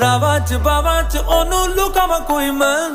ਰਾਵਾਂ ਚ ਬਾਵਾਂ ਚ ਉਹਨੂੰ ਲੁਕਾਵਾਂ ਕੋਈ ਮੈਨੂੰ।